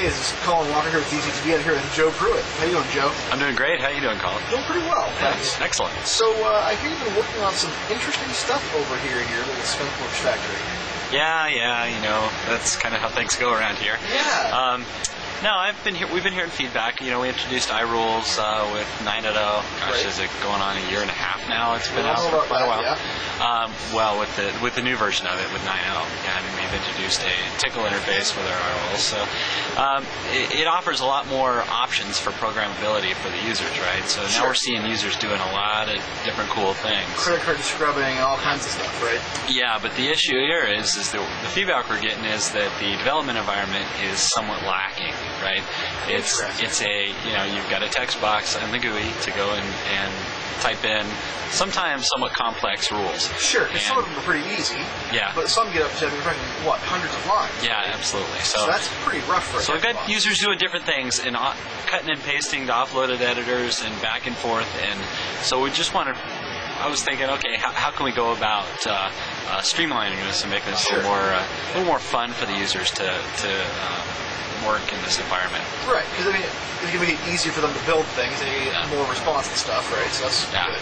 Hey, this is Colin Walker here with DTTV and here with Joe Pruitt. How you doing, Joe? I'm doing great. How are you doing, Colin? Doing pretty well, thanks. Excellent. So uh, I hear you've been working on some interesting stuff over here here at the Skunkworks factory. Yeah, yeah, you know, that's kind of how things go around here. Yeah. Um, no, I've been here. We've been hearing feedback. You know, we introduced iRules uh, with 9.0. Gosh, Right. is it going on a year and a half now? It's been Yeah, out for about quite a that, while. Um, well, with the with the new version of it with 9.0, and we've introduced a Tcl interface with our iRules. So um, it, it offers a lot more options for programmability for the users, right? So now Sure. we're seeing users doing a lot of different cool things. Credit card scrubbing, all kinds of stuff, right? Yeah, but the issue here is is the, the feedback we're getting is that the development environment is somewhat lacking, right? It's it's a you know you've got a text box and the GUI to go and, and type in sometimes somewhat complex rules. Sure, because some of them are pretty easy. Yeah. But some get up to, what, hundreds of lines. Yeah, absolutely. So that's pretty rough for So I've got box. users doing different things and uh, cutting and pasting to offloaded editors and back and forth. And so we just want to. I was thinking, okay, how, how can we go about uh, uh, streamlining this and make this a little more, uh, a little more fun for the users to to um, work in this environment? Right, because I mean, it can make it easier for them to build things. Get Yeah. more responsive stuff, right? So that's Yeah. good.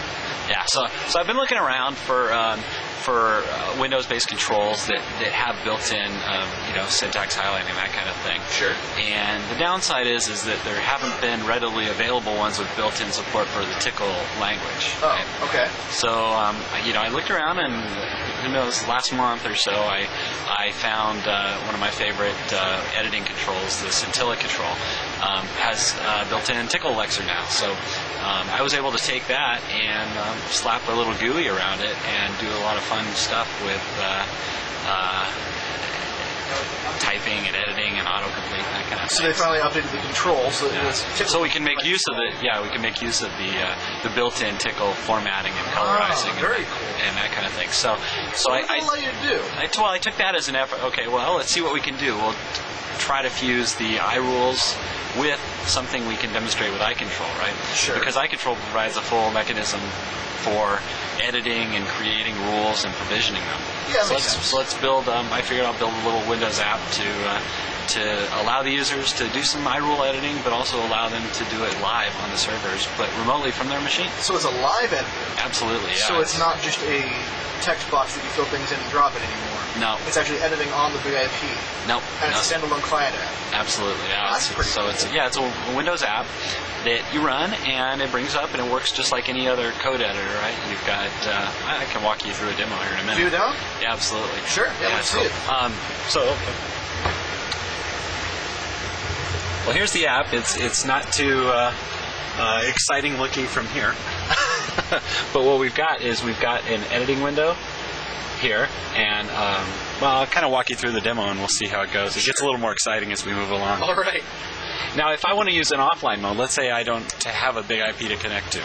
Yeah, so so I've been looking around for um, for uh, Windows-based controls that, that have built-in um, you know syntax highlighting and that kind of thing. Sure. And the downside is is that there haven't been readily available ones with built-in support for the Tcl language. Oh, right? okay. So um, I- you know, I looked around, and who knows? Last month or so, I I found uh, one of my favorite uh, editing controls, the Scintilla control, um, has uh, built-in Tcl Lexer now. So um, I was able to take that and um, slap a little GUI around it and do a lot of fun stuff with. Uh, uh, typing and editing and autocomplete and that kind of So thing. they finally updated the controls so that Yeah. So we can make use of the yeah we can make use of the uh, the built-in Tcl formatting and colorizing Ah, very and, cool. and that kind of thing. So so What I, it allow you to do? I well I took that as an effort. Okay, well let's see what we can do. We'll try to fuse the iRules with something we can demonstrate with iControl, right? Sure. Because control provides a full mechanism for editing and creating rules and provisioning them. Yeah, that so let's sense. so let's build. Um, I figured I'll build a little Windows app to uh, to allow the users to do some iRule editing, but also allow them to do it live on the servers, but remotely from their machine. So it's a live editor. Absolutely, yeah. So it's not just a text box that you fill things in and drop it anymore. No. It's actually editing on the VIP. no, And no. it's a standalone client app. Absolutely, yeah. That's It's- pretty so it's yeah, it's a Windows app that you run and it brings up and it works just like any other code editor, right? You've got uh, I can walk you through a demo here in a minute. Do you know? Yeah, absolutely. Sure. Yeah, let's so, see it. Um, so well, here's the app. It's it's not too uh, uh, exciting looking from here, but what we've got is we've got an editing window here, and um, well, I'll kind of walk you through the demo, and we'll see how it goes. It gets a little more exciting as we move along. All right. Now, if I want to use an offline mode, let's say I don't have a big IP to connect to,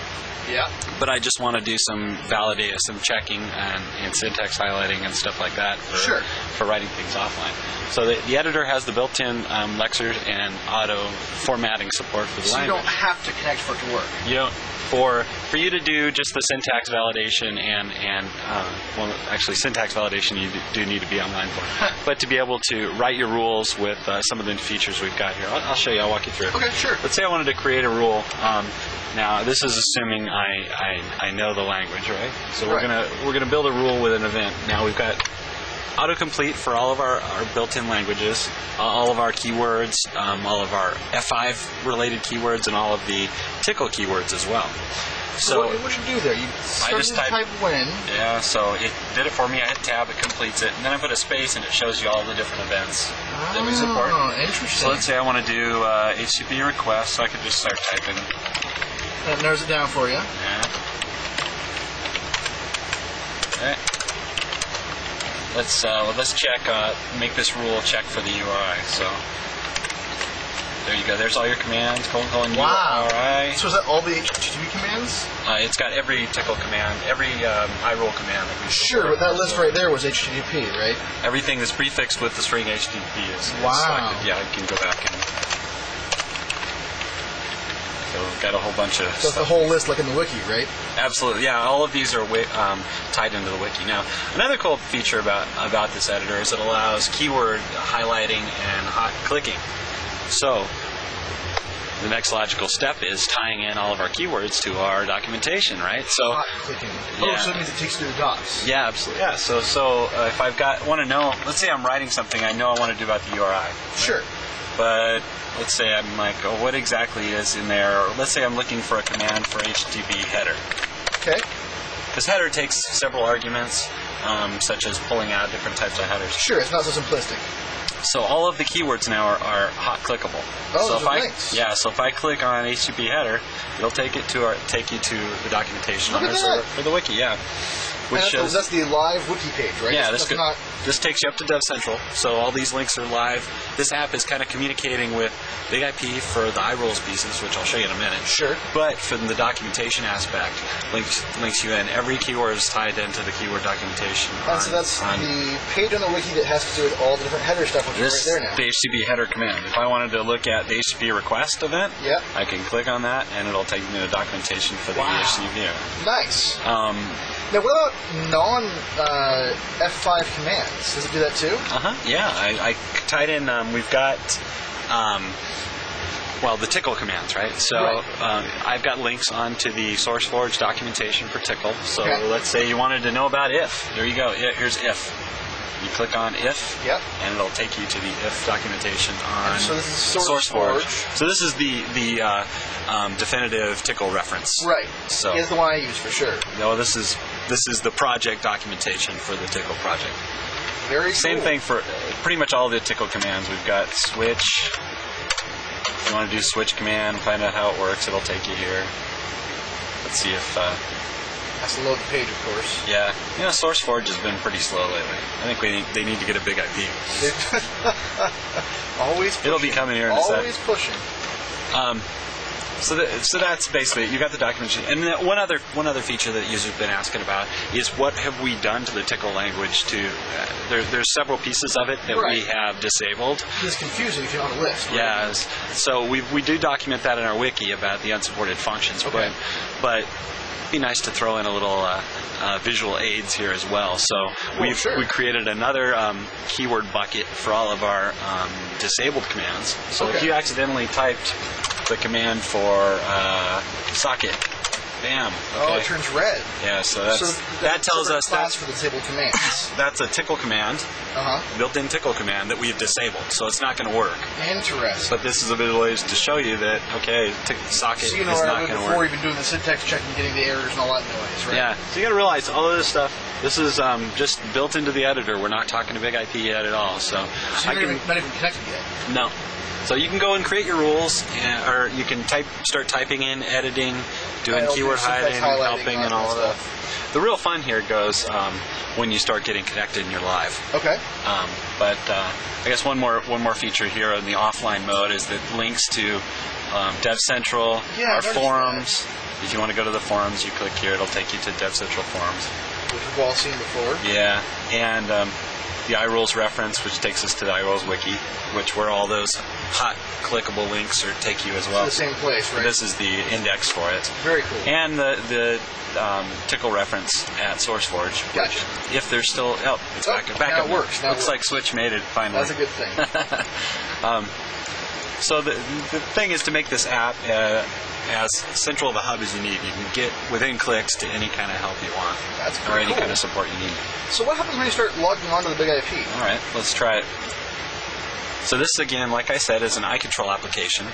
Yeah. but I just want to do some validate, some checking and, and syntax highlighting and stuff like that for, Sure. for writing things offline. So the, the editor has the built-in um, Lexer and auto formatting support for the So you don't have to connect for it to work. You don't for for you to do just the syntax validation and and uh, well actually syntax validation you do need to be online for, but to be able to write your rules with uh, some of the features we've got here, I'll, I'll show you. I'll walk you through. Okay, sure. Let's say I wanted to create a rule. Um, now this is assuming I, I I know the language, right? So we're gonna we're gonna build a rule with an event. Now we've got autocomplete for all of our, our built-in languages, uh, all of our keywords, um, all of our F5 related keywords, and all of the Tcl keywords as well. So what, what did you do there? You started just to typed- type when. yeah, so it did it for me. I hit tab, it completes it, and then I put a space, and it shows you all the different events that we support. Oh, interesting. So let's say I want to do uh, HTTP request, so I could just start typing. That narrows it down for you. Yeah. Okay. Let's uh, let's check. Uh, make this rule check for the URI. So there you go. There's all your commands. Colon colon Wow. URI. So is that all the HTTP commands? Uh, it's got every Tcl command, every um, iRule command. That we Sure, but that list right there was HTTP, right? Everything that's prefixed with the string HTTP is, is Wow. selected. Yeah, you can go back and. So we've got a whole bunch of. So the whole list like in the wiki, right? Absolutely, yeah. All of these are um, tied into the wiki. Now, another cool feature about about this editor is it allows keyword highlighting and hot clicking. So the next logical step is tying in all of our keywords to our documentation, right? So Hot clicking. Oh, Yeah. so that means it takes you to the docs. yeah, absolutely. Yeah. So so uh, if I've got want to know, let's say I'm writing something I know I want to do about the URI, Sure. but let's say I'm like, oh, what exactly is in there? Or let's say I'm looking for a command for HTTP header. Okay. This header takes several arguments, um, such as pulling out different types of headers. Sure, it's not so simplistic. So all of the keywords now are, are hot clickable. Oh, so if are I, links. Yeah, so if I click on HTTP header, it'll take it to our take you to the documentation Look on our server for the wiki. Yeah, which And that's, shows. that's the live wiki page, right? yeah, this, not. this takes you up to Dev Central. So all these links are live. This app is kind of communicating with Big IP for the iRules pieces, which I'll show you in a minute. Sure. But from the documentation aspect, links links you in. Every keyword is tied into the keyword documentation. And so that's on- the page on the wiki that has to do with all the different header stuff, which this is right there now. the HTTP header command. If I wanted to look at the HTTP request event, Yep. I can click on that and it'll take me to the documentation for the Wow. View. Nice. Um, Now, what about non uh, F5 commands? Does it do that too? uh huh. Yeah, I, I tied in. Um, we've got. Um, well, the Tcl commands, right? So Right. um, I've got links onto the SourceForge documentation for Tcl. So Okay. let's say you wanted to know about if. There you go. Here's if. You click on if, Yep. and it'll take you to the if documentation on so SourceForge. SourceForge. So this is the the uh, um, definitive Tcl reference. Right. So Is the one I use for sure. no, this is this is the project documentation for the Tcl project. Very Same cool. thing for pretty much all the Tcl commands. We've got switch. If you want to do switch command, find out how it works. It'll take you here. Let's see if uh, Has to load the page, of course. yeah, you know, SourceForge has been pretty slow lately. I think we need, they need to get a big IP. Always. Pushing. It'll be coming here in a sec. Always pushing. Um, so, that, so that's basically it. You got the documentation, and then one other one other feature that users have been asking about is what have we done to the Tcl language? To uh, there, there's several pieces of it that we have disabled. It's confusing if you're on a list. right? Yeah, so we we do document that in our wiki about the unsupported functions, Okay. but but be nice to throw in a little uh, uh, visual aids here as well. So we've sure. we created another um, keyword bucket for all of our um, disabled commands. So if you accidentally typed the command for uh, socket, bam. Oh, it turns red. yeah, so that's, so that tells us class that's for the table commands. that's a Tcl command, Uh huh. built-in Tcl command that we've disabled. So it's not going to work. Interesting. But this is a visual aid to show you that okay, tick socket So you know is not going to before work. even doing the syntax check and getting the errors and all that noise, right? Yeah, so you got to realize all of this stuff. This is um, just built into the editor. We're not talking to Big IP yet at all. So, So I can not even, not even connected yet. no. So you can go and create your rules, and, or you can type, start typing in, editing, doing keyword hiding, helping, and all of that. stuff. The real fun here goes um, when you start getting connected and you're live. Okay. Um, but uh, I guess one more one more feature here in the offline mode is that links to um, Dev Central, Yeah, our forums. If you want to go to the forums, you click here. It'll take you to Dev Central forums. Which we've all seen before. Yeah, and um, the iRules reference, which takes us to the iRules wiki, which where all those hot clickable links are take you as well. the same place, right? This is the index for it, Very cool. and the the um, Tcl reference at SourceForge. which, If there's still oh, it's Oh, back back now up. it works, now it Looks works. like Switch made it finally. That's a good thing. Um, so the, the thing is to make this app uh, as central of a hub as you need. You can get within clicks to any kind of help you want, That's or any cool. kind of support you need. So what happens when you start logging onto the big IP? All right, let's try it. So this again, like I said, is an iControl application.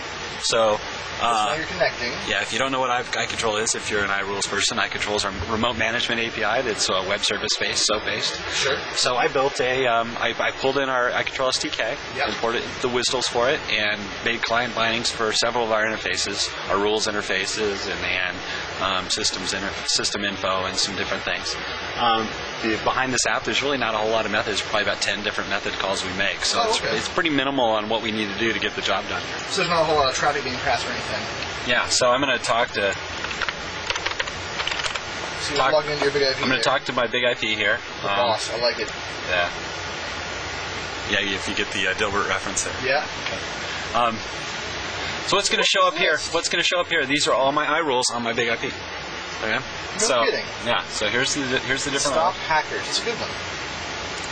So. Uh, you're connecting. yeah, if you don't know what I- iControl is, if you're an iRules person, iControl is our remote management API that's a web service based, SOAP based. Sure. So I built a, um, I, I pulled in our iControl SDK, Yep. imported the WSDLs for it, and made client bindings for several of our interfaces, our rules interfaces, and, and um, systems inter- system info, and some different things. Um, the, behind this app, there's really not a whole lot of methods. Probably about 10 different method calls we make. So Oh, it's, okay. it's pretty minimal on what we need to do to get the job done. So there's not a whole lot of traffic being passed or anything. Yeah. So I'm going to talk to So Talk- logging into your big IP. I'm going to talk to my big IP here. The Um, boss. I like it. Yeah. Yeah, if you get the uh, Dilbert reference there. Yeah. Um, so what's going to show up here? What's going to show up here? These are all my iRules on my big IP. Okay. No so kidding. yeah. So here's the here's the different. Stop ones. hackers. It's a good one.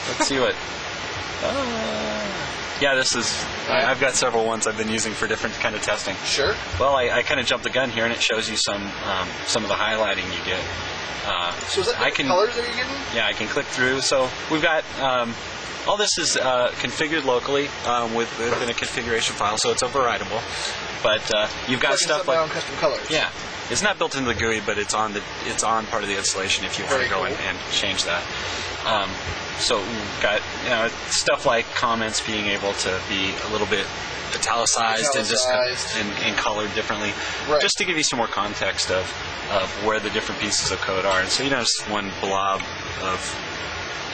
Let's see what. Uh, Yeah, this is. I, I've got several ones I've been using for different kind of testing. Sure. Well, I, I kind of jumped the gun here, and it shows you some um, some of the highlighting you get. Uh, So is that I the can colors that you're getting? yeah, I can click through. So we've got um, all this is uh, configured locally um, with, within a configuration file, so it's overridable. But uh, you've got stuff some of my like custom colors. yeah, it's not built into the GUI, but it's on the it's on part of the installation if you want to go cool. and, and change that. Um, so we've got you know stuff like comments being able to be a little bit italicized, and just Italicized. and, and colored differently, Right. just to give you some more context of of where the different pieces of code are. And so you notice one blob of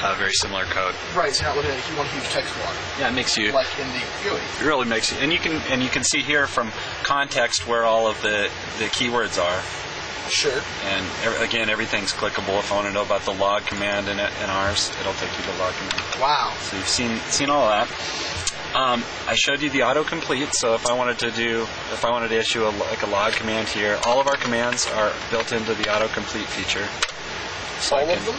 uh, very similar code. Right. So not looking at one huge text block Yeah, it makes you like in the GUI. it really makes you, and you can and you can see here from context where all of the the keywords are. Sure. And ev- again, everything's clickable. If I want to know about the log command in, it, in ours, it'll take you to log command. Wow. So you've seen seen all that. Um, I showed you the autocomplete. So if I wanted to do, if I wanted to issue a, like a log command here, all of our commands are built into the autocomplete feature. So I All of them?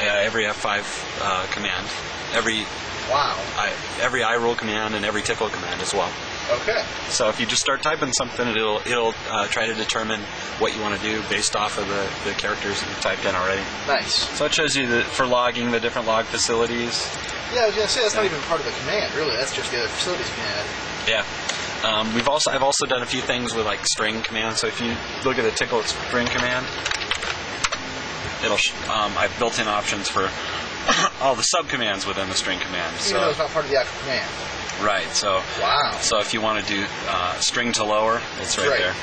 Yeah, every F5 uh, command, every Wow. I, every iRule command, and every Tcl command as well. Okay. So if you just start typing something, it'll it'll uh, try to determine what you want to do based off of the, the characters that you've typed in already. Nice. So it shows you the, for logging the different log facilities. Yeah, I was gonna say that's not even part of the command, really. That's just the other facilities command. Yeah. Um, we've also I've also done a few things with like string commands. So if you look at the Tcl string command, it'll sh- um, I've built in options for all the subcommands within the string command. Even though So it's not part of the actual command. right. So Wow. so if you want to do uh, string to lower, it's right, Right. there.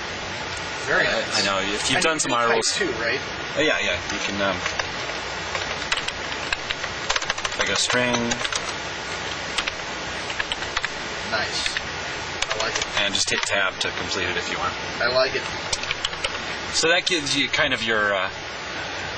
Very I, nice. I know if you've And done you some iRules. too, right? Oh, yeah, yeah. You can um, like a string Nice. I like it. and just hit tab to complete it if you want. I like it. So that gives you kind of your. Uh,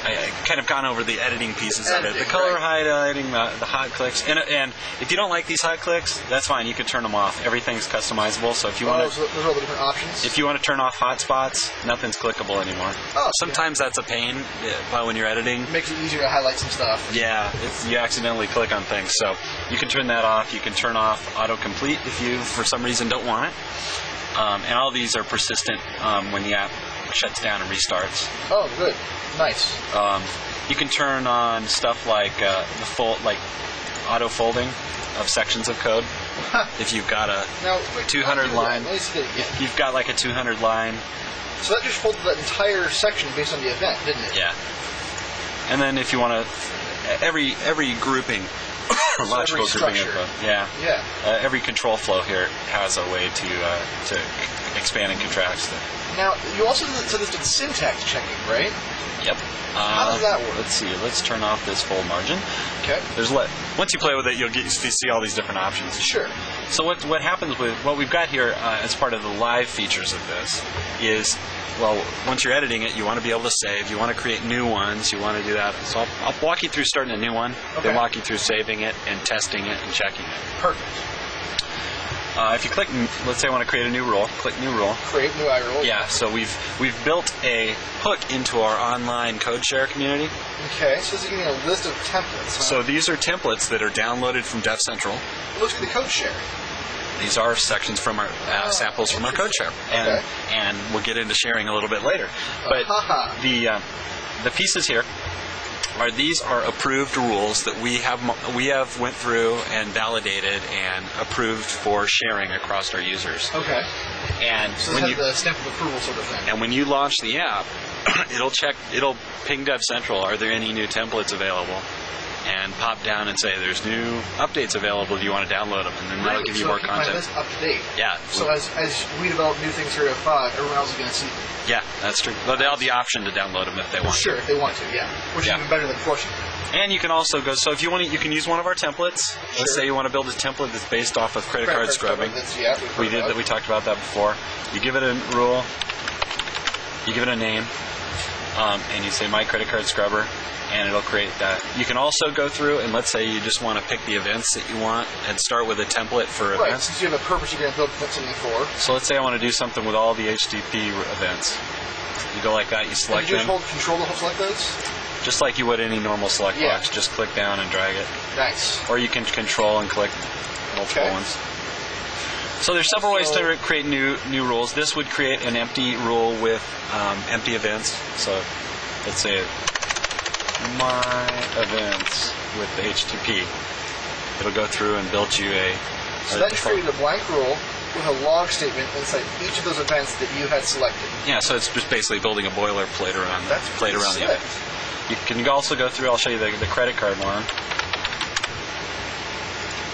I, I kind of gone over the editing pieces of it. The color highlighting, the, the hot clicks, and and if you don't like these hot clicks, that's fine. You can turn them off. Everything's customizable. So if you want Oh, to. so those all the different options. If you want to turn off hotspots, nothing's clickable anymore. Oh, Sometimes that's a pain uh, but when you're editing. It makes it easier to highlight some stuff. Yeah, it's, you accidentally click on things. So you can turn that off. You can turn off autocomplete if you, for some reason, don't want it. Um, and all these are persistent um, when the app shuts down and restarts. Oh, good. Nice. Um, you can turn on stuff like uh, the full, like auto folding of sections of code. If you've got a, Now, wait, 200 I'll do that. line. Let me see that again. you've got like a 200 line, So that just folded that entire section based on the event, didn't it? yeah. And then if you want to, every every grouping, logical grouping of structure. code, yeah. Yeah. Uh, every control flow here has a way to uh, to expand and contract stuff. Now, you also said this did syntax checking, right? Yep. How does that work? Let's see. Let's turn off this full margin. Okay. There's le- once you play with it, you'll get you see all these different options. Sure. So what what happens with what we've got here uh, as part of the live features of this is, well, once you're editing it, you want to be able to save. You want to create new ones. You want to do that. So I'll, I'll walk you through starting a new one, Okay. then walk you through saving it and testing it and checking it. Perfect. Uh, if you click, let's say I want to create a new rule, click new rule. Create new iRule. Yeah, so we've we've built a hook into our online code share community. Okay, so this is giving a list of templates. Huh? So these are templates that are downloaded from Dev Central. looks like the code share. These are sections from our uh, Oh, samples from our code share, and Okay. and we'll get into sharing a little bit later. But Aha. the uh, the pieces here are these are approved rules that we have we have went through and validated and approved for sharing across our users. Okay. And So when you the stamp of approval sort of thing. and when you launch the app, it'll check it'll ping Dev Central. Are there any new templates available? And pop down and say there's new updates available. Do you want to download them? And then that'll Really? give you so more keep my content. list up to date. Yeah. So as, as we develop new things here at 5, everyone else is going to see them. Yeah, that's true. But they'll have the option to download them if they want. Sure, if they want to, yeah. Which Yeah. is even better than forcing them. And you can also go. So if you want to, you can use one of our templates. Sure. Let's say you want to build a template that's based off of credit card scrubbing. That's, yeah, we've We heard did of. that. We talked about that before. You give it a rule. You give it a name, um, and you say my credit card scrubber, and it'll create that. You can also go through and let's say you just want to pick the events that you want and start with a template for Right, events. since you have a purpose you're going to build something for. So let's say I want to do something with all the HTTP events. You go like that, you Can select you just them, hold control to select those? just like you would any normal select Yeah. box. Just click down and drag it. Nice. Or you can control and click multiple Okay. ones. So there's several ways So- to create new new rules. This would create an empty rule with um, empty events. So let's say my events with the HTTP. It'll go through and build you a. So a that default- created a blank rule with a log statement inside each of those events that you had selected. Yeah, so it's just basically building a boilerplate around That's plate around the slick. event. You can also go through. I'll show you the, the credit card one.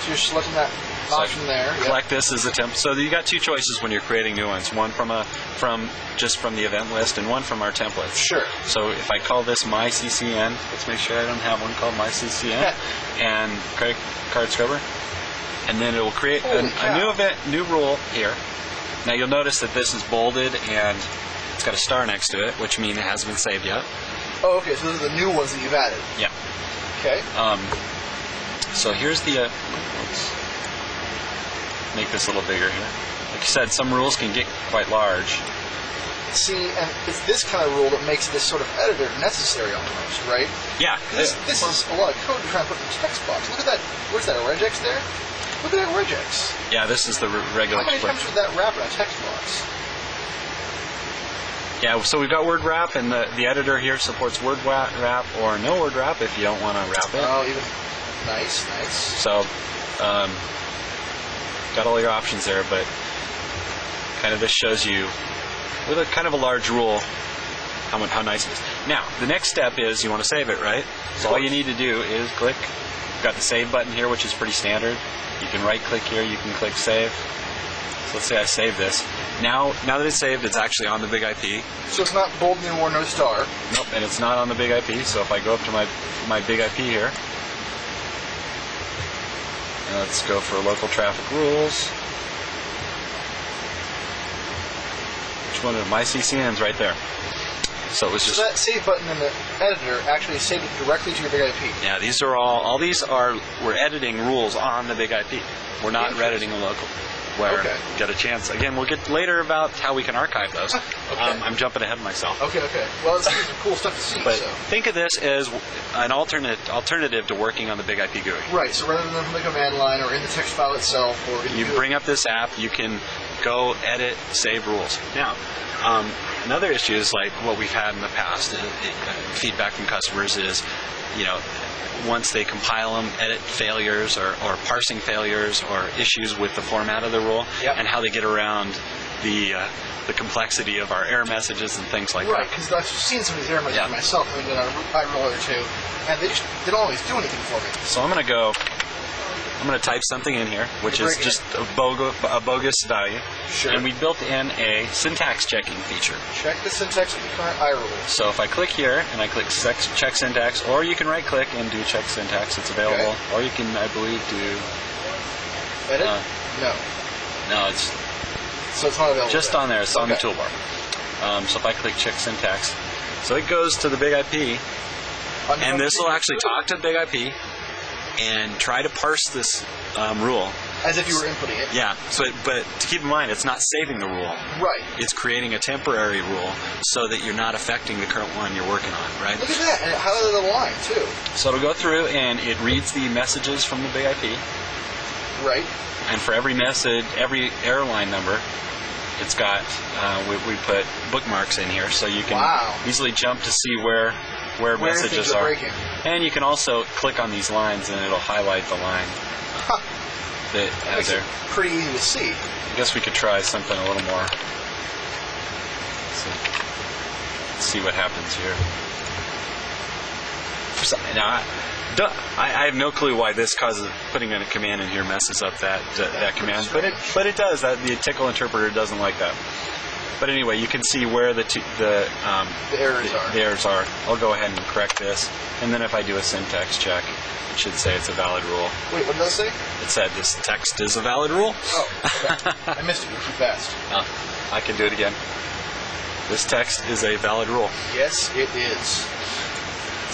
So you're selecting that So option there. yeah. Select this as a temp. So you got two choices when you're creating new ones. One from a from just from the event list, and one from our templates. Sure. So if I call this my CCN, let's make sure I don't have one called my CCN, and credit card scrubber, and then it will create a, a new event, new rule here. Now you'll notice that this is bolded and it's got a star next to it, which means it hasn't been saved yet. Oh, okay. So those are the new ones that you've added. Yeah. Okay. Um, so here's the. Uh, make this a little bigger here. Like you said, some rules can get quite large. See, and it's this kind of rule that makes this sort of editor necessary almost, right? Yeah. This, this is a lot of code to try and put in a text box. Look at that. Where's that regex there? Look at that regex. yeah, this is the regular. How many times would that wrap in a text box? Yeah, so we've got word wrap, and the, the editor here supports word wrap or no word wrap if you don't want to wrap it. Oh, even nice, nice. So, um, got all your options there, but kind of this shows you with a kind of a large rule how how nice it is. Now, the next step is you want to save it, right? So all you need to do is click. You've got the save button here, which is pretty standard. You can right click here. You can click save. So let's say I save this. Now, now that it's saved, it's actually on the big IP. So it's not bold anymore, no star. Nope, and it's not on the big IP. So if I go up to my my big IP here, let's go for local traffic rules. Which one? of my CCN's right there. So it was So just that save button in the editor actually saved it directly to your big IP. yeah. These are all all these are we're editing rules on the big IP. We're not editing a local. Where Okay. get a chance again. We'll get later about how we can archive those. Okay. um, I'm jumping ahead of myself. Okay, okay. Well, it's cool stuff to see. But so. think of this as an alternate alternative to working on the big IP GUI. Right. So rather than from the command line or in the text file itself, or in You the- bring up this app, you can go edit, save rules. Now, um, another issue is like what we've had in the past. uh, uh, feedback from customers is, you know, once they compile them, edit failures or, or parsing failures or issues with the format of the rule, Yep. and how they get around the uh, the complexity of our error messages and things like Right, that. Right, because I've seen some of these error messages Yeah. myself, having done a iRule or two, and they just they don't always do anything for me. So I'm going to go. I'm going to type something in here, which is just a, bogo, a bogus value. Sure. And we built in a syntax checking feature. Check the syntax of the current I. So if I click here and I click sex, check syntax, or you can right click and do check syntax, it's available. Or you can, I believe, do. Edit? Uh, no. No, it's So it's not available. just on there, it's on the toolbar. Um, so if I click check syntax, so it goes to the big IP, and this will actually talk to the big IP and try to parse this um, rule. as if you were inputting it. Yeah, so it, but to keep in mind, it's not saving the rule. Right. It's creating a temporary rule so that you're not affecting the current one you're working on, right? Look at that, and it highlighted the line too. So it'll go through and it reads the messages from the big IP, Right. and for every message, every airline number, it's got uh, we, we put bookmarks in here, so you can Wow. easily jump to see where where, Where messages are are. And you can also click on these lines, and it'll highlight the line Huh. that uh, makes there. pretty easy to see. I guess we could try something a little more. Let's see, what happens here. For some, now, I, I, I have no clue why this causes putting in a command in here messes up that that, that command, but it but it does. That the Tcl interpreter doesn't like that. But anyway, you can see where the t- the um, The errors are. the errors are. I'll go ahead and correct this, and then if I do a syntax check, it should say it's a valid rule. Wait, what did that say? It said this text is a valid rule. Oh. I missed it. You're too fast. Uh, I can do it again. This text is a valid rule. Yes, it is.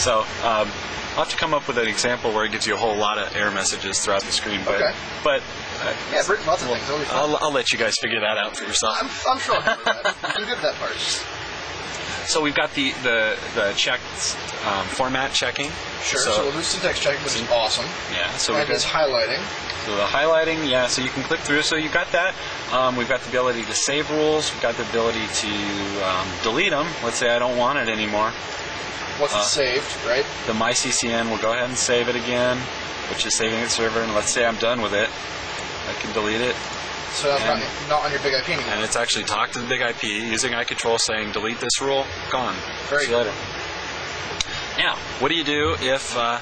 So um, I'll have to come up with an example where it gives you a whole lot of error messages throughout the screen. But Okay. but Yeah, I've written lots of things. It'll fun. I'll, I'll let you guys figure that out for yourself. I'm, I'm sure I'll do that. I'm good at that part. So we've got the the the checked um, format checking. Sure. So, we'll do syntax checking, which is awesome. yeah. So we've got it's highlighting. so the highlighting. Yeah. So you can click through. So you've got that. Um, we've got the ability to save rules. We've got the ability to um, delete them. Let's say I don't want it anymore. Once Uh, it's saved, right? The myCCN will go ahead and save it again, which is saving its server. And let's say I'm done with it. I can delete it. So that's and- not, not on your big IP anymore. And it's actually talked to the big IP using iControl saying delete this rule, gone. Very See you later. Now, what do you do if uh,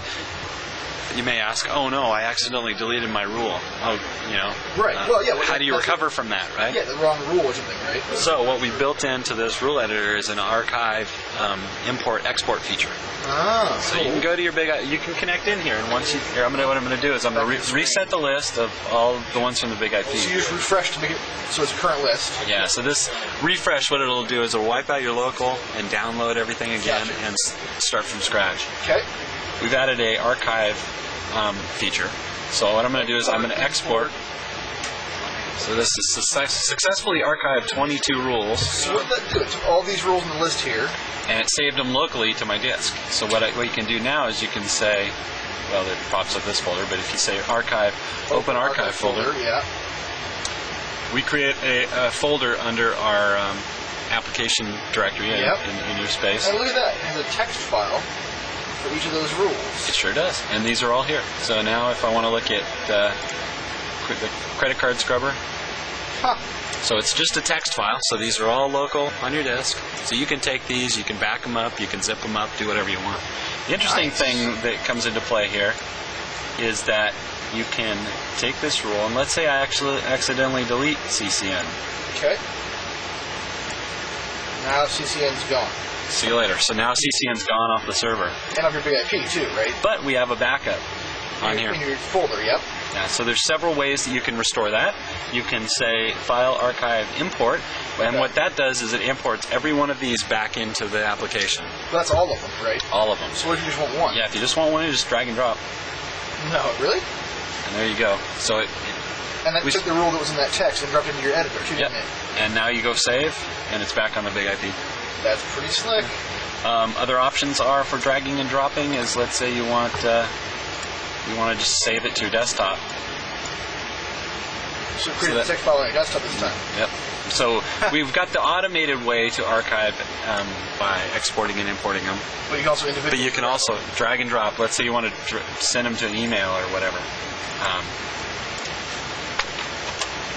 you may ask, oh no, I accidentally deleted my rule? Oh, you know. Right. uh, Well, yeah, well, how do you recover from that, right? yeah, the wrong rule or something, right? So what we built into this rule editor is an archive um, import export feature. Ah, So you can go to your big, you can connect in here, and once you, here, I'm gonna, what I'm gonna do is I'm gonna re- reset the list of all the ones from the big IP. So you just refresh to make it so it's a current list. Yeah, so this refresh, what it'll do is it'll wipe out your local and download everything again Gotcha. and s- start from scratch. Okay. We've added a archive um, feature. So what I'm going to do is I'm going to export. So this is success- successfully archived 22 rules, So what did that do? It took all these rules in the list here. and it saved them locally to my disk. So what, I, what you can do now is you can say, well, it pops up this folder, but if you say archive, open archive folder, Yeah. we create a, a folder under our um, application directory in- Yep. in, in your space. And look at that. It has a text file for each of those rules. It sure does. And these are all here. So now if I want to look at uh, the credit card scrubber, Huh. so it's just a text file. So these are all local on your disk. So you can take these, you can back them up, you can zip them up, do whatever you want. The interesting Nice. thing that comes into play here is that you can take this rule, and let's say I actually accidentally delete CCN. Okay. Now CCN's gone. See you later. So now CCN's gone off the server. And off your big IP too, right? But we have a backup on in, here. In your folder, yep. Yeah, so there's several ways that you can restore that. You can say file archive import, and Okay. what that does is it imports every one of these back into the application. That's all of them, right? All of them. So what if you just want one? Yeah, if you just want one, you just drag and drop, No, really? and there you go. So it, And that We- took the rule that was in that text and dropped it into your editor yep. And now you go save, and it's back on the big IP. That's pretty slick. Um, other options are for dragging and dropping. Is let's say you want uh, you want to just save it to your desktop. So create So a text file on your desktop this time. Yep. So we've got the automated way to archive um, by exporting and importing them. But you can also individually. But you can also drag and drop. Let's say you want to send them to an email or whatever. Um,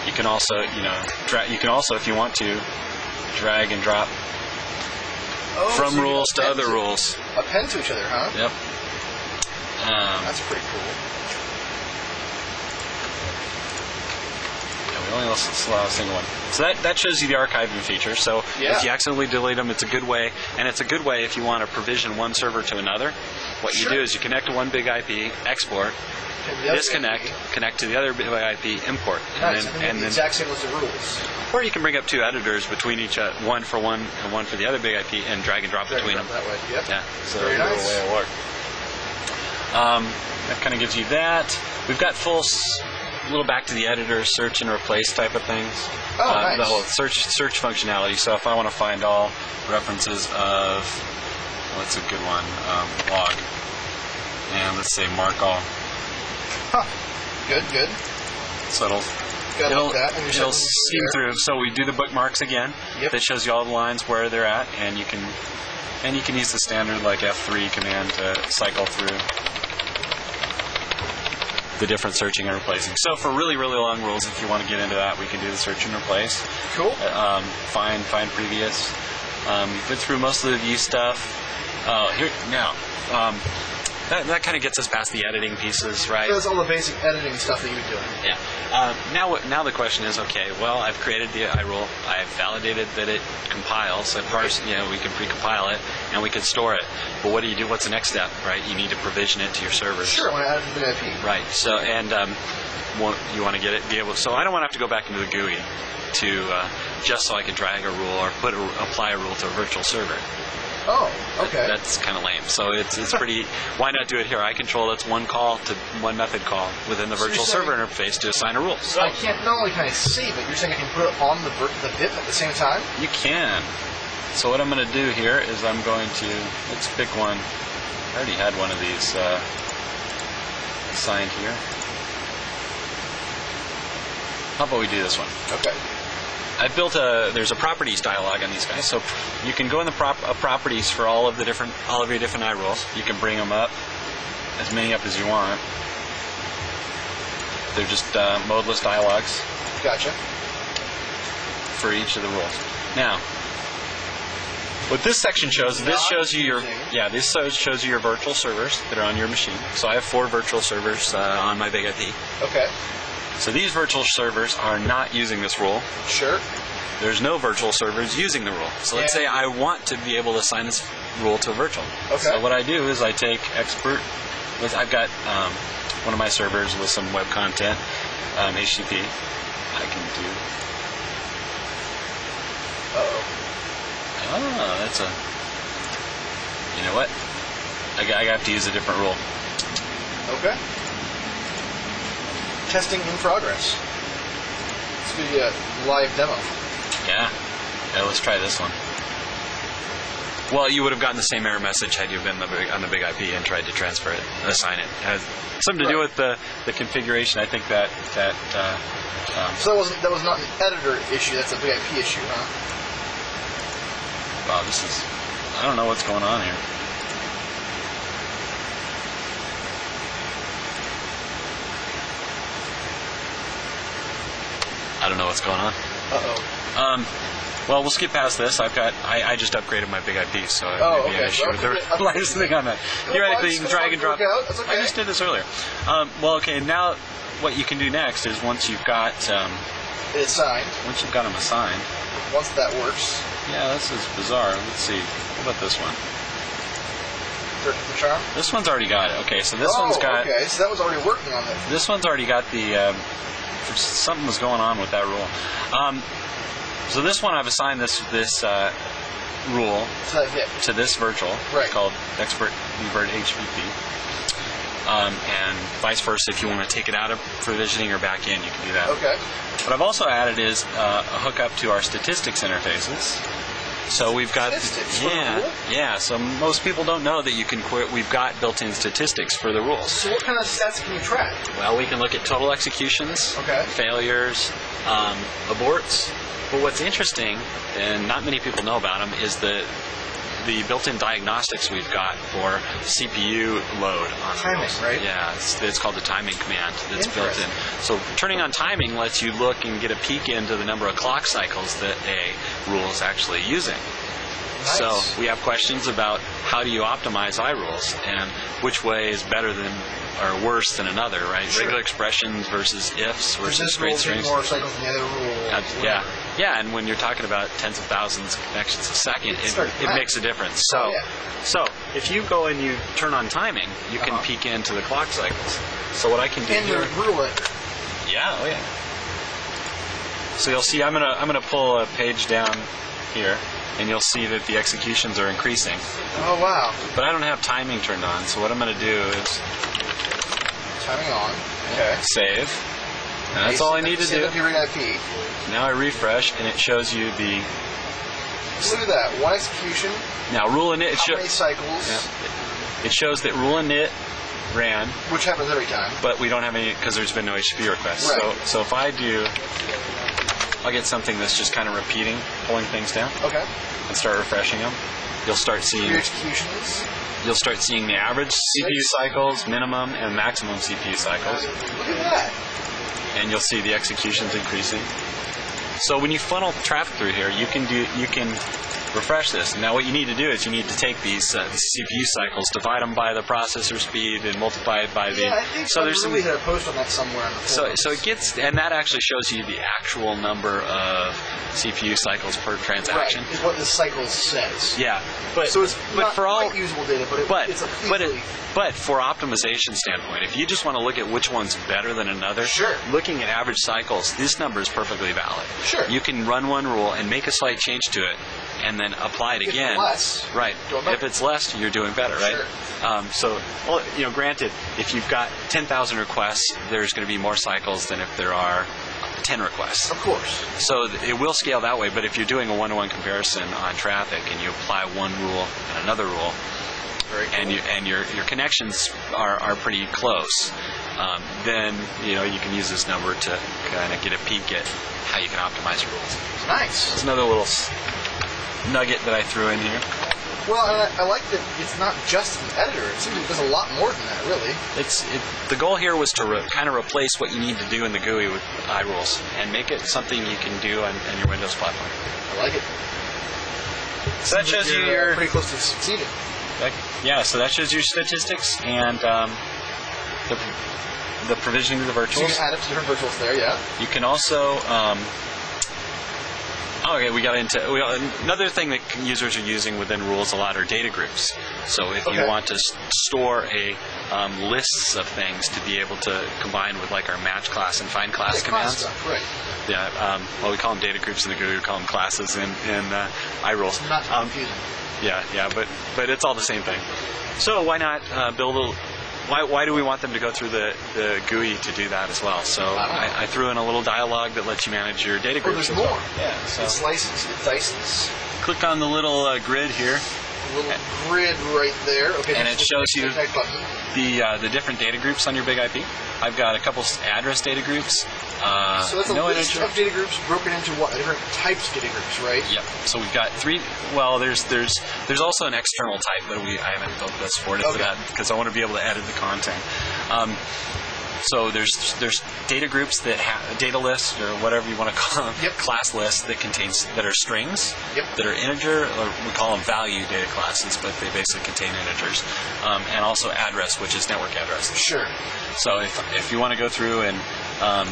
you can also, you know, dra- you can also, if you want to, drag and drop oh, from so rules to other rules. Append to each other, huh? Yep. Um, That's pretty cool. yeah, we only allow a single one. So that, that shows you the archiving feature. So Yeah. if you accidentally delete them, it's a good way, and it's a good way if you want to provision one server to another. What you do is you connect to one big IP, export, And the disconnect, thing- connect to the other big IP, import, Nice. and And, then, and the then exact same list of rules. or you can bring up two editors between each, uh, one for one and one for the other big IP, and drag and drop Drag and between drop them. that way. Yep. Yeah, so Very nice. way it'll work. Um, that kind of gives you that. We've got full, s- little back to the editor, search and replace type of things. Oh, uh, nice. The whole search search functionality. So if I want to find all references of, what's a good one, um, log, and let's say mark all. Huh. Good, good. So it'll Gotta it'll, that. You're it'll steam through. So we do the bookmarks again. Yep. That shows you all the lines where they're at, and you can and you can use the standard like F3 command to cycle through the different searching and replacing. So for really really long rules, if you want to get into that, we can do the search and replace. Cool. Um, find find previous. Um, you've been through most of the view stuff. Uh, here now. Um, that, that kind of gets us past the editing pieces, right? That's all the basic editing stuff that you've been doing. Yeah. Uh, now, now the question is, okay. Well, I've created the iRule. I've validated that it compiles. At parse, you know, we can pre-compile it and we can store it. But what do you do? What's the next step, right? You need to provision it to your servers. Sure, when I add it to the IP. Right. So, and um, you want to get it, be able. So, I don't want to have to go back into the GUI to uh, just so I can drag a rule or put a, apply a rule to a virtual server. Oh, okay. That's kind of lame. So it's it's pretty. Why not do it here? iControl. That's one call to one method call within the So virtual server interface to assign a rule. So I can't. Not only can I see, but you're saying I can put it on the the bit at the same time. You can. So what I'm going to do here is I'm going to let's pick one. I already had one of these uh, assigned here. How about we do this one? Okay. I built a. There's a properties dialog on these guys, so you can go in the prop, uh, properties for all of the different, all of your different iRules. You can bring them up, as many up as you want. They're just uh, modeless dialogues Gotcha. for each of the rules. Now, what this section shows, this shows you your, yeah, this shows shows you your virtual servers that are on your machine. So I have four virtual servers uh, on my big IP. Okay. So these virtual servers are not using this rule. Sure. There's no virtual servers using the rule. So let's Yeah. say I want to be able to assign this rule to a virtual. Okay. So what I do is I take expert. I've got um, one of my servers with some web content, um, HTTP. I can do. Uh-oh. Oh, that's a. You know what? I, I have to use a different rule. Okay. Testing in progress. This will be a live demo. Yeah. Yeah. Let's try this one. Well, you would have gotten the same error message had you been the big, on the big IP and tried to transfer it, assign it. It has something to do with the, the configuration. I think that that uh, um, So that wasn't that was not an editor issue. That's a big IP issue, huh? wow, this is I don't know what's going on here. I don't know what's going on. Uh oh. Um, well, we'll skip past this. I've got I, I just upgraded my big IP, so it Oh, may be an okay. issue with the Upgrade- latest thing on that. Theoretically, you can drag and drop. okay. I just did this earlier. Um, well, okay. Now, what you can do next is once you've got um, It's signed. once you've got them assigned. Once that works, Yeah, this is bizarre. Let's see. How about this one? the, the charm. This one's already got it. Okay, so this oh, one's got okay. So that was already working on it. this one's already got the um, something was going on with that rule. Um, so this one I've assigned this this uh, rule to this virtual Right. called Expert Revert HVP. Um, and vice versa, if you want to take it out of provisioning or back in, you can do that. Okay. What I've also added is uh, a hookup to our statistics interfaces. So we've got Statistics yeah rule? yeah. So most people don't know that you can quit. We've got built-in statistics for the rules. So what kind of stats can you track? Well, we can look at total executions, Okay. failures, um, aborts. But what's interesting, and not many people know about them, is the the built-in diagnostics we've got for CPU load on Timing, rules. right? Yeah, it's, it's called the timing command that's built in. So turning on timing lets you look and get a peek into the number of clock cycles that a rule is actually using. Nice. So we have questions about how do you optimize iRules and which way is better than or worse than another, right? Sure. Regular expressions versus ifs versus straight strings. more cycles than the other rule? Uh, yeah, yeah, and when you're talking about tens of thousands of connections a second, it, it makes a difference. So, Oh, yeah. so if you go and you turn on timing, you can Uh-huh. peek into the clock cycles. So what I can do In here, rule editor. yeah, oh yeah. So you'll see, I'm gonna I'm gonna pull a page down here, and you'll see that the executions are increasing. Oh wow. But I don't have timing turned on, so what I'm gonna do is Timing on. Okay. save. And that's all I need to do. up your IP. Now I refresh, and it shows you the Look at that. One execution. now rule init. It, How many cycles? yeah. it shows that rule init ran, Which happens every time. but we don't have any because there's been no HTTP requests. Right. So so if I do, I'll get something that's just kind of repeating, pulling things down, Okay. and start refreshing them. You'll start seeing Your executions. you'll start seeing the average CPU cycles, minimum and maximum CPU cycles, Look at that. and you'll see the executions increasing. So when you funnel traffic through here, you can do you can refresh this. Now what you need to do is you need to take these uh, CPU cycles, divide them by the processor speed, and multiply it by the. Yeah, I think so there's some. really had a post on that somewhere on the So, so it gets, and that actually shows you the actual number of CPU cycles per transaction. right is what the cycle says. Yeah, but So it's but not for all usable data, but, it, but it's a but it, but for optimization standpoint, if you just want to look at which one's better than another, Sure. looking at average cycles, this number is perfectly valid. Sure. You can run one rule and make a slight change to it, and then apply it If again. less, Right. doing better. If it's less, you're doing better, right? Sure. Um, so, well, you know, granted, if you've got 10,000 requests, there's going to be more cycles than if there are 10 requests. Of course. So th- it will scale that way, but if you're doing a one-to-one comparison on traffic and you apply one rule and another rule, Very and you and your your connections are, are pretty close, um, then you know you can use this number to kind of get a peek at how you can optimize your rules. nice. It's another little s- nugget that I threw in here. Well, and I, I like that it's not just an editor. It seems like it does a lot more than that, really. It's it, the goal here was to re, kind of replace what you need to do in the GUI with iRules and make it something you can do on, on your Windows platform. I like it. So that shows you You're, your pretty close to succeeding. That- yeah, so that shows your statistics and um, the, the provisioning of the So you can add up to different virtuals there, yeah. You can also. Um, okay, we got into we, another thing that users are using within rules a lot are data groups. So if you want to store a um, lists of things to be able to combine with like our match class and find class Yeah, class commands. stuff, right. Yeah, um, well, we call them data groups in the GUI. We call them classes in in uh, iRules. Not Um, confusing. yeah, yeah, but but it's all the same thing. So why not uh, build a? Why, why do we want them to go through the, the GUI to do that as well? So I, I threw in a little dialogue that lets you manage your data Oh, groups. there's more. well. Yeah. So It slices, it dices. click on the little uh, grid here. Little grid right there. Okay. And it shows you- The uh, the different data groups on your BIG-IP. I've got a couple address data groups. Uh, So that's a no list of data groups broken into what? Different types of data groups, right? Yep. So we've got three. Well, there's there's there's also an external type, but we I haven't built this for it for that because I want to be able to edit the content. Um, so there's there's data groups that have data lists or whatever you want to call them, Yep. class lists that contains that are strings, Yep. that are integer, or we call them value data classes, but they basically contain integers, um, and also address, which is network address. Sure. So if, if you want to go through and um,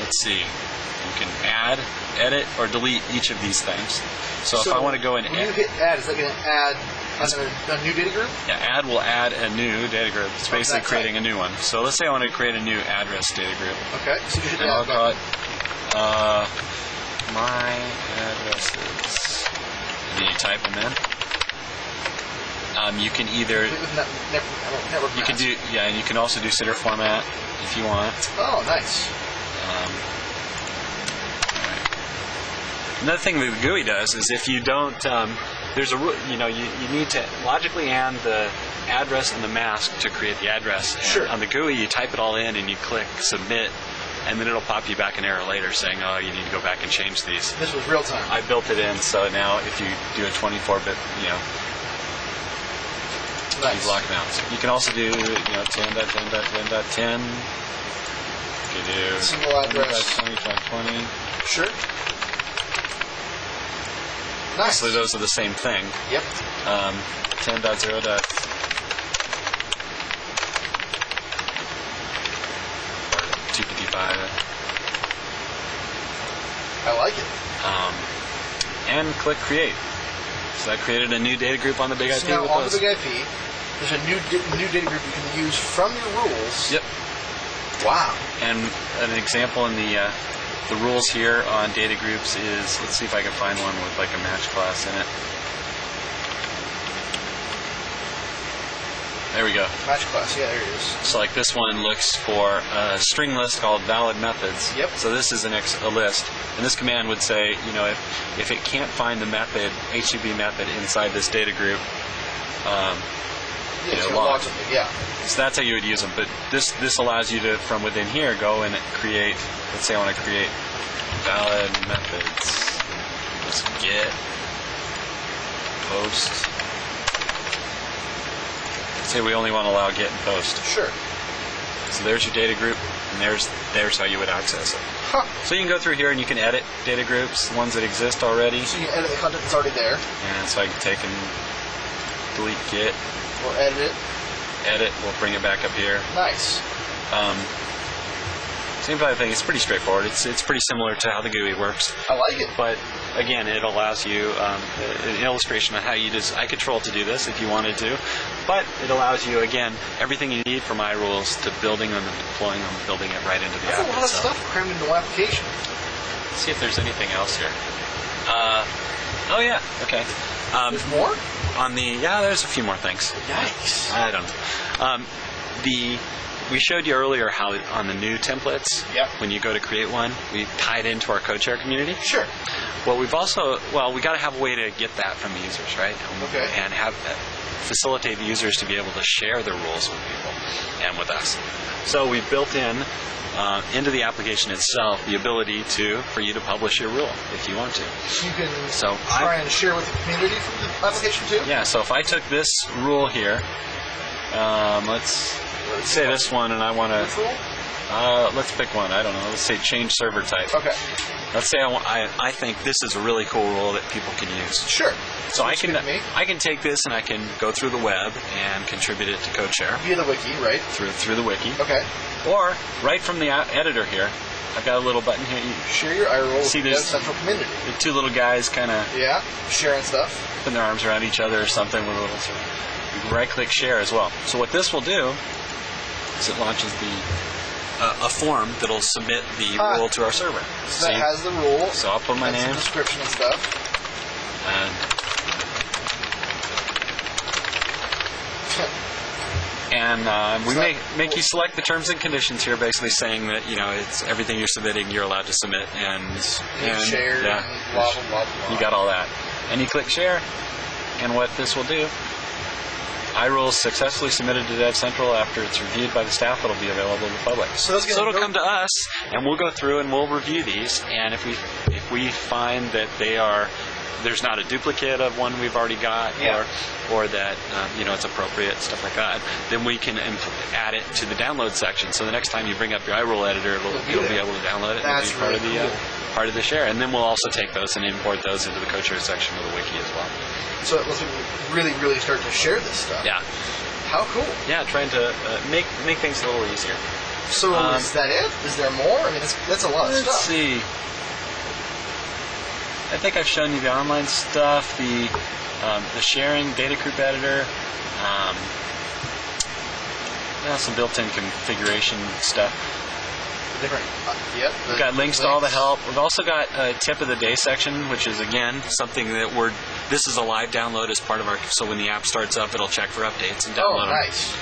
let's see, you can add, edit, or delete each of these things. So, if I want to go and when you hit add, is that going to add another, a new data group? yeah, add will add a new data group. It's From basically that creating a new one. So let's say I want to create a new address data group, Okay. So you hit and I'll call it uh, my addresses. And then you type them in. Um, you can either network, you can do yeah, and you can also do CIDR format if you want. Oh, nice. Um. Another thing that the GUI does is if you don't, um, there's a you know you, you need to logically and the address and the mask to create the address. And Sure. On the GUI, you type it all in and you click submit, and then it'll pop you back an error later saying, oh, you need to go back and change these. This was real time. I built it in, so now if you do a 24-bit, you know, you nice. block out. You can also do, you know, 10.10.10.10. You can do Single address. 20, 20, Sure. Nice. So those are the same thing. Yep. Um, 10.0. dot- or 255. I like it. Um, and click create. So that created a new data group on the BIG-IP So now with on those. the BIG-IP, there's a new di- new data group you can use from your rules. Yep. Wow. And an example in the uh, the rules here on data groups is let's see if I can find one with like a match class in it. There we go. Match class. Yeah, there it is. So like this one looks for a string list called valid methods. Yep. So this is an ex- a list, and this command would say, you know, if if it can't find the method HTTP method inside this data group, um, Yeah, Yeah, it's gonna log. log something. Yeah. so that's how you would use them. But this this allows you to from within here go and create. Let's say I want to create valid methods. Just get post. Say we only want to allow get and post. Sure. So there's your data group, and there's there's how you would access it. Huh. So you can go through here and you can edit data groups, the ones that exist already. So you can edit the content that's already there, And so I can take and delete get, or edit it. edit, we'll bring it back up here. Nice. Um, same type of thing. It's pretty straightforward. It's it's pretty similar to how the GUI works. I like it. But again, it allows you um, an illustration of how you just iControl to do this if you wanted to. But it allows you again everything you need for my rules to building them and deploying them, building it right into the That's app a lot of stuff crammed into one application. Let's see if there's anything else here. Uh, Oh yeah. Okay. Um, There's more? On the yeah, there's a few more things. Yikes. I don't know. Um, the we showed you earlier how on the new templates, Yep. when you go to create one, we tie it into our CodeShare community. Sure. Well, we've also well, we got to have a way to get that from the users, right? Okay. And have facilitate users to be able to share their rules with people and with us. So we built in uh, into the application itself the ability to for you to publish your rule if you want to. You can So try I- and share with the community from the application too? Yeah. So if I took this rule here, um, let's let's say this one, and I want to? Uh, let's pick one. I don't know. Let's say change server type. Okay. Let's say I, want, I I think this is a really cool rule that people can use. Sure. So I can good to me. I can take this and I can go through the web and contribute it to CodeShare Via the wiki, right? through through the wiki, Okay. or right from the uh, editor here. I've got a little button here. You, Share your iRule with See, the there's- Central community. the two little guys kind of Yeah. Sharing stuff. putting their arms around each other or something with a little sort of. You can right-click share as well. So what this will do is it launches the uh, a form that'll submit the Ah. rule to our server. So that has the rule. so I'll put my and some name description and stuff. and and uh, we So- make make you select the terms and conditions here, basically saying that you know it's everything you're submitting, you're allowed to submit, and and share yeah, and blah blah blah blah. you got all that, and you click share, and what this will do. iRule is successfully submitted to DevCentral. After it's reviewed by the staff, it'll be available to the public. So that's So it'll go- come to us, and we'll go through and we'll review these. And if we if we find that they are there's not a duplicate of one we've already got, Yeah. or or that um, you know it's appropriate stuff like that, then we can imp- add it to the download section. So the next time you bring up your iRule editor, it'll, It'll be you'll be able to download it. That's and be part really of the cool. uh, part of the share, and then we'll also take those and import those into the CodeShare section of the wiki as well. So it lets me really, really start to share this stuff. Yeah, How cool. yeah, trying to uh, make make things a little easier. So Um, is that it? Is there more? I mean, that's, that's a lot of stuff. Let's see. I think I've shown you the online stuff, the um, the sharing data group editor, um, yeah, some built-in configuration stuff. Different. Uh, yep. We've got links to all the help. We've also got a tip of the day section, which is again something that we're. This is a live download as part of our. So when the app starts up, it'll check for updates and download Oh, nice.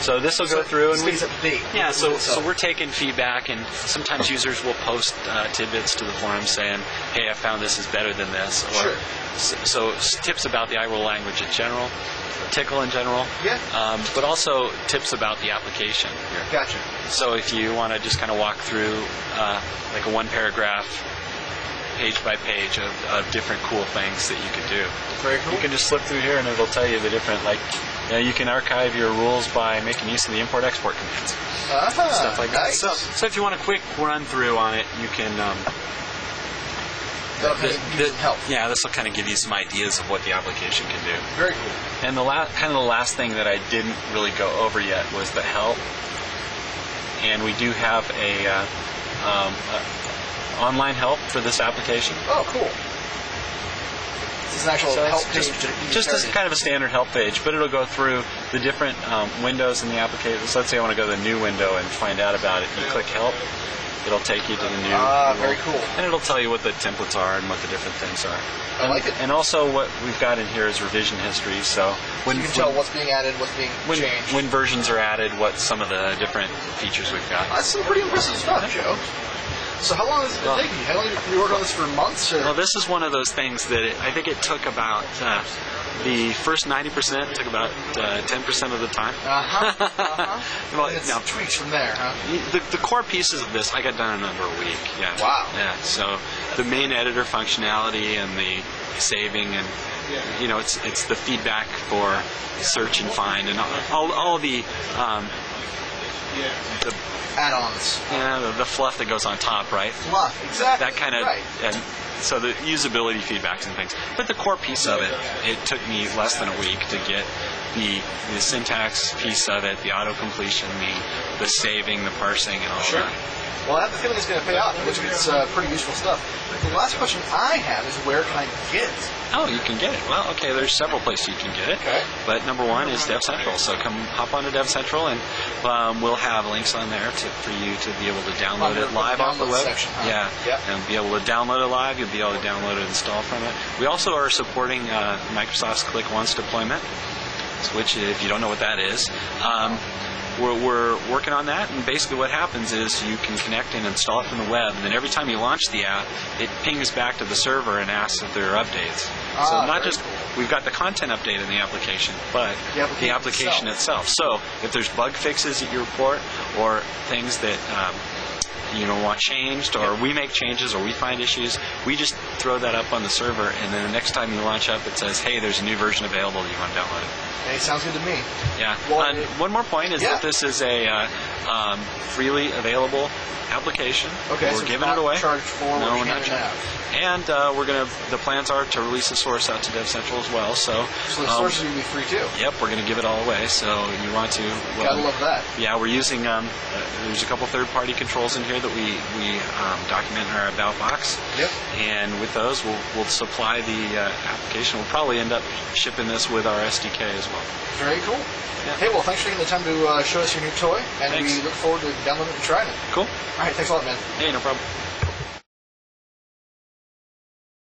So this will go through and we. stays up to. Yeah, so so we're taking feedback, and sometimes users will post uh, tidbits to the forum saying, "Hey, I found this is better than this," or Sure. s- so tips about the iRule language in general, Tcl in general, Yeah. um, but also tips about the application here. Gotcha. So if you want to just kind of walk through uh, like a one paragraph, page by page of, of different cool things that you could do. Very cool. You can just flip through here and it'll tell you the different like. You, you can archive your rules by making use of the import-export commands Ah, stuff like that. So, so if you want a quick run through on it, you can. Um, That'll kind of give help. Yeah, this will kind of give you some ideas of what the application can do. Very cool. And the last, kind of the last thing that I didn't really go over yet was the help. And we do have a, uh, um, uh online help for this application. Oh, cool. Is an actual So help page. just, just as kind of a standard help page, but it'll go through the different um, windows in the application. So let's say I want to go to the new window and find out about it. You click help, it'll take you to the new. Ah, new very cool. And it'll tell you what the templates are and what the different things are. I and, like it. And also what we've got in here is revision history. So when you can when, tell what's being added, what's being when, changed. when versions are added, what some of the different features we've got. That's some pretty impressive stuff, Joe. So how long has it been Well- taking you? How long have you worked on this for months? Or? Well, this is one of those things that it, I think it took about uh, the first 90% took about uh, 10% of the time. Uh-huh. uh-huh. Well, it's now- tweaks from there, huh? The, the core pieces of this I got done in under a week. Yeah. Wow. Yeah. So the main editor functionality and the saving and you know it's it's the feedback for search and find and all, all, all the um, the Add-ons. yeah the, the fluff that goes on top, right? Fluff. Exactly. That kind of Right. and so the usability feedbacks and things. But the core piece of it, it took me less than a week to get the the syntax piece of it, the auto completion, the the saving, the parsing, and all Sure. that. Well, I have the feeling it's going to pay off. It's uh, pretty useful stuff. The last question I have is where can I get it? Oh, you can get it. Well, okay, there's several places you can get it. Okay. But number one is DevCentral. So come hop on to DevCentral, and um, we'll have links on there to, for you to be able to download it live off the web. section, huh? Yeah. Yep. And be able to download it live. You'll be able to download it and install from it. We also are supporting uh, Microsoft's ClickOnce deployment, which, if you don't know what that is, um, we're, we're working on that, and basically what happens is you can connect and install it from the web, and then every time you launch the app, it pings back to the server and asks if there are updates. Ah, so not just we've got the content update in the application, but The application the application itself. So if there's bug fixes that you report or things that um, you know want changed, or we make changes, or we find issues, we just throw that up on the server, and then the next time you launch up, it says, "Hey, there's a new version available. Do you want to download it?" Hey, sounds good to me. Yeah. Well, one more point is Yeah. that this is a uh, um, freely available application. Okay, we're so giving it away. charged for, No, we're not charged. And uh, we're gonna. The plans are to release the source out to DevCentral as well. So. So the um, source is going to be free too. Yep, we're going to give it all away. So if you want to? well, Gotta love that. Yeah, we're using. Um, uh, there's a couple third-party controls in here that we we um, document in our about box. Yep. And with those, we'll we'll supply the uh, application. We'll probably end up shipping this with our SDK as well. Very cool. Yeah. Hey, well, thanks for taking the time to uh, show us your new toy, and Thanks. we look forward to downloading it and trying it. Cool. All right, thanks a lot, man. Hey, no problem.